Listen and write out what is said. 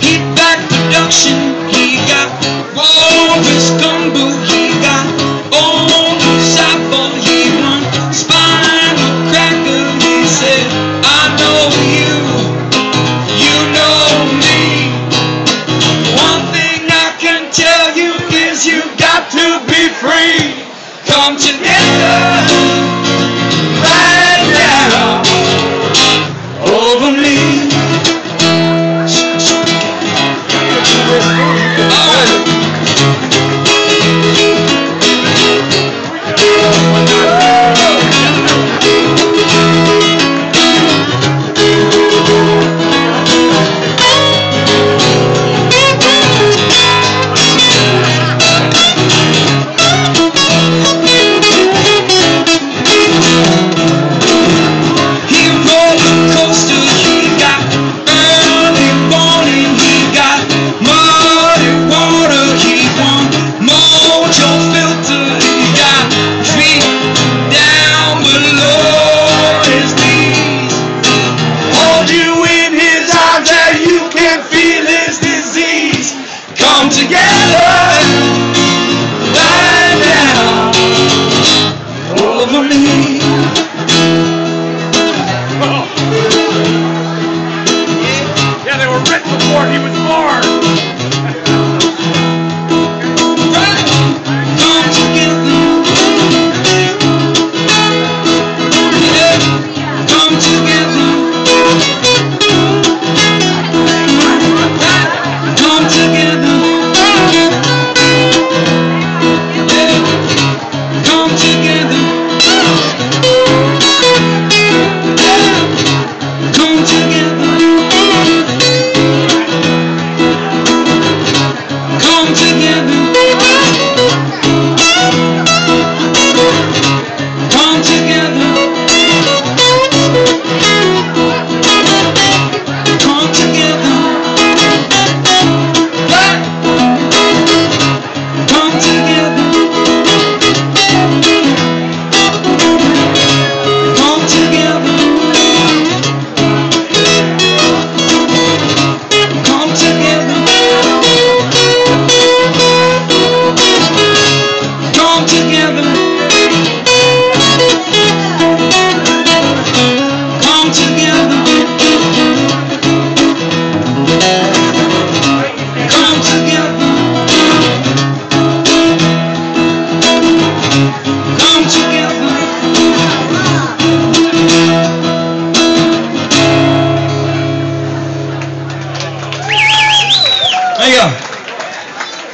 Hit back production, he got Gumbo, he got he won Spinal Cracker, he said, I know you, you know me. One thing I can tell you is you got to be free. Come together Alright. He was born.